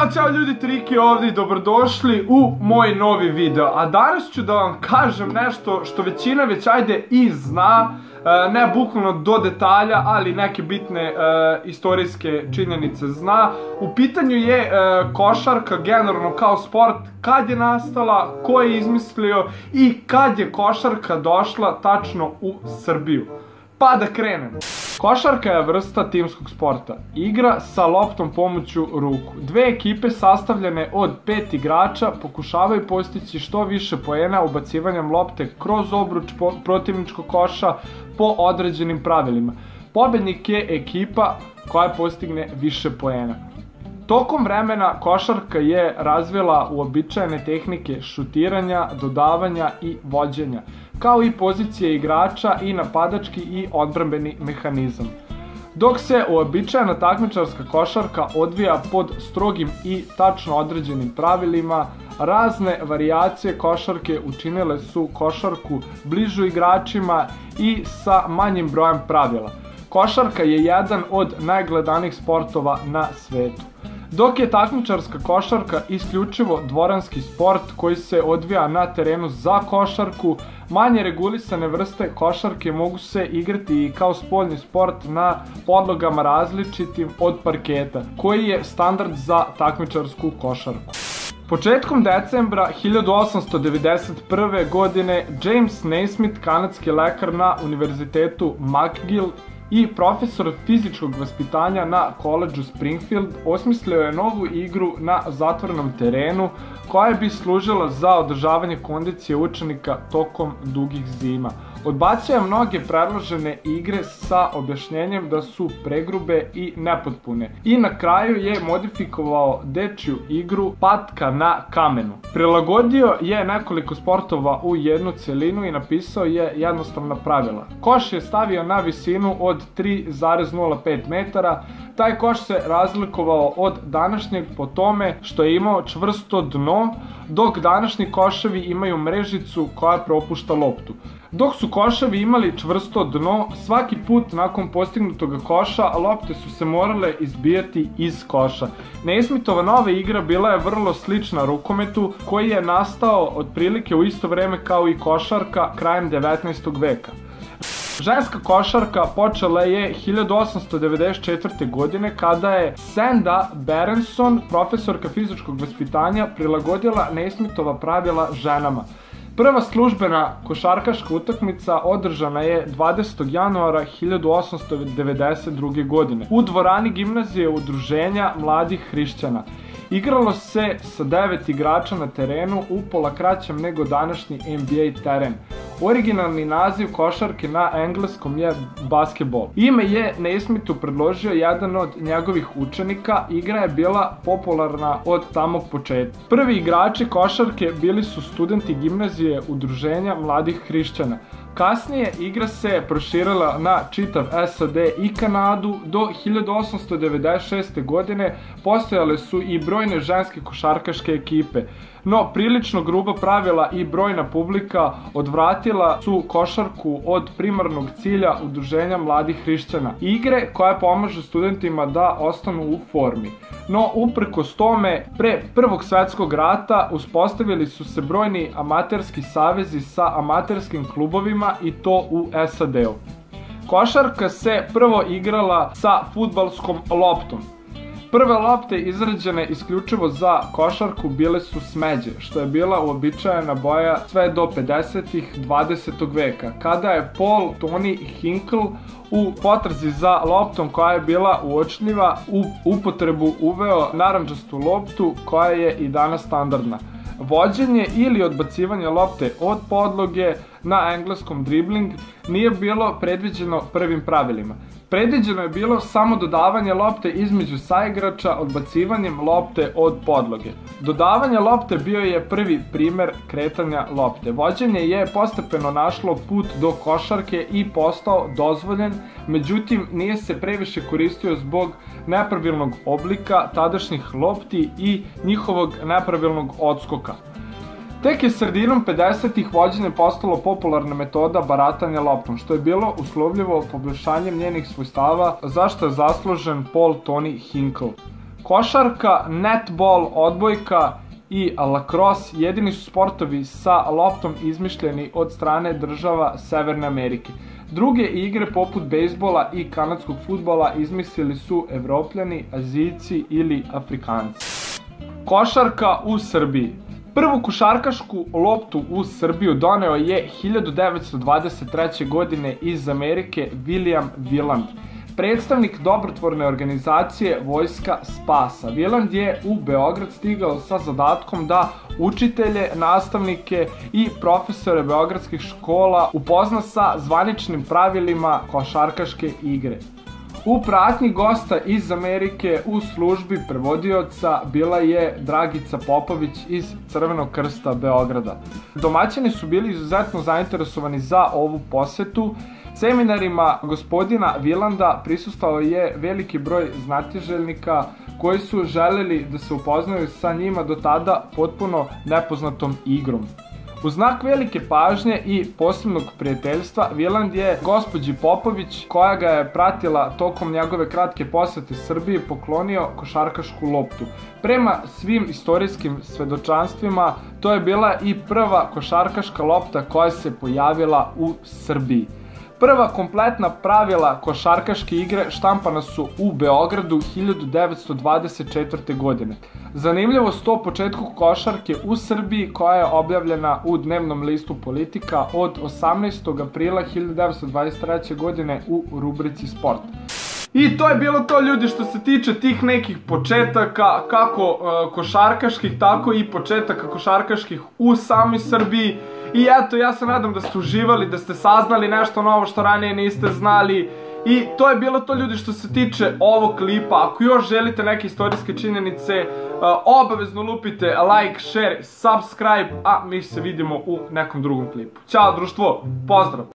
Ćao, čao ljudi, Triki ovdje i dobrodošli u moj novi video. A danas ću da vam kažem nešto što većina već ajde i zna, e, ne bukvalno do detalja, ali neke bitne e, istorijske činjenice zna. U pitanju je e, košarka generalno kao sport, kad je nastala, ko je izmislio i kad je košarka došla tačno u Srbiju. Pa da krenemo. Košarka je vrsta timskog sporta. Igra sa loptom pomoću ruku. Dve ekipe sastavljene od pet igrača pokušavaju postići što više poena ubacivanjem lopte kroz obruč protivničkog koša po određenim pravilima. Pobednik je ekipa koja postigne više poena. Tokom vremena košarka je razvila uobičajene tehnike šutiranja, dodavanja i vođenja kao i pozicije igrača i napadački i odbrambeni mehanizam. Dok se uobičajena takmičarska košarka odvija pod strogim i tačno određenim pravilima, razne varijacije košarke učinile su košarku bližu igračima i sa manjim brojem pravila. Košarka je jedan od najgledanih sportova na svetu. Dok je takmičarska košarka isključivo dvoranski sport koji se odvija na terenu za košarku, manje regulisane vrste košarke mogu se igrati i kao spoljni sport na podlogama različitim od parketa, koji je standard za takmičarsku košarku. Početkom decembra 1891. godine James Naismith, kanadski lekar na Univerzitetu McGill, i profesor fizičkog vaspitanja na koleđu Springfield osmislio je novu igru na zatvornom terenu koja bi služila za održavanje kondicije učenika tokom dugih zima. Odbacio je mnoge predložene igre sa objašnjenjem da su pregrube i nepotpune. I na kraju je modifikovao dečju igru patka na kamenu. Prilagodio je nekoliko sportova u jednu celinu i napisao je jednostavna pravila. Koš je stavio na visinu od 3,05 metara, taj koš se razlikovao od današnjeg po tome što je imao čvrsto dno, dok današnji koševi imaju mrežicu koja propušta loptu. Dok su koševi imali čvrsto dno, svaki put nakon postignutog koša lopte su se morale izbijati iz koša. Nesmitova nova igra bila je vrlo slična rukometu koji je nastao otprilike u isto vreme kao i košarka krajem 19. veka. Ženska košarka počela je 1894. godine kada je Senda Berenson, profesorka fizičkog vaspitanja, prilagodila Nesmitova pravila ženama. Prva službena košarkaška utakmica održana je 20. januara 1892. godine u dvorani gimnazije udruženja mladih hrišćana. Igralo se sa devet igrača na terenu upola kraćem nego današnji NBA teren. Originalni naziv košarke na engleskom je basketball. Ime je Nesmitu predložio jedan od njegovih učenika, igra je bila popularna od samog početka. Prvi igrači košarke bili su studenti gimnazije udruženja mladih hrišćana. Kasnije igra se proširila na čitav SAD i Kanadu. Do 1896. godine postojale su i brojne ženske košarkaške ekipe. No, prilično gruba pravila i brojna publika odvratila su košarku od primarnog cilja udruženja mladih hrišćana. Igre koje pomažu studentima da ostanu u formi. No, uprkos tome, pre Prvog svetskog rata uspostavili su se brojni amaterski savezi sa amaterskim klubovima i to u SAD-u. Košarka se prvo igrala sa futbalskom loptom. Prve lopte izrađene isključivo za košarku bile su smeđe, što je bila uobičajena boja sve do 50-ih 20. veka, kada je Paul Tony Hinkle u potrazi za loptom koja je bila uočljiva u upotrebu uveo naranđastu loptu koja je i danas standardna. Vođenje ili odbacivanje lopte od podloge na engleskom dribbling nije bilo predviđeno prvim pravilima. Predviđeno je bilo samo dodavanje lopte između saigrača odbacivanjem lopte od podloge. Dodavanje lopte bio je prvi primer kretanja lopte. Vođenje je postepeno našlo put do košarke i postao dozvoljen, međutim nije se previše koristio zbog nepravilnog oblika tadašnjih lopti i njihovog nepravilnog odskoka. Tek je sredinom 50-ih vođenje postalo popularna metoda baratanja loptom, što je bilo uslovljivo poboljšanjem njenih svojstava, zašto je zaslužen Paul Tony Hinkle. Košarka, netball, odbojka i lacrosse jedini su sportovi sa loptom izmišljeni od strane država Severne Amerike. Druge igre poput bejsbola i kanadskog futbola izmislili su evropljani, azijci ili afrikanci. Košarka u Srbiji Prvu košarkašku loptu u Srbiju doneo je 1923. godine iz Amerike William Willand predstavnik dobrotvorne organizacije Vojska Spasa. Viland je u Beograd stigao sa zadatkom da učitelje, nastavnike i profesore beogradskih škola upozna sa zvaničnim pravilima košarkaške igre. U pratnji gosta iz Amerike u službi prevodioca bila je Dragica Popović iz Crvenog krsta Beograda. Domaćini su bili izuzetno zainteresovani za ovu posetu. Seminarima gospodina Vilanda prisustao je veliki broj znatiželjnika koji su želeli da se upoznaju sa njima do tada potpuno nepoznatom igrom. U znak velike pažnje i posebnog prijateljstva, Viland je gospođi Popović, koja ga je pratila tokom njegove kratke posete Srbiji, poklonio košarkašku loptu. Prema svim istorijskim svedočanstvima, to je bila i prva košarkaška lopta koja se pojavila u Srbiji. Prva kompletna pravila košarkaške igre štampana su u Beogradu 1924. godine. Zanimljivost o početku košarke u Srbiji koja je objavljena u dnevnom listu Politika od 18. aprila 1923. godine u rubrici Sport. I to je bilo to ljudi što se tiče tih nekih početaka, kako uh, košarkaških, tako i početaka košarkaških u samoj Srbiji. I eto, ja se nadam da ste uživali, da ste saznali nešto novo što ranije niste znali. I to je bilo to ljudi što se tiče ovog klipa. Ako još želite neke istorijske činjenice, uh, obavezno lupite like, share, subscribe, a mi se vidimo u nekom drugom klipu. Ćao društvo, pozdrav!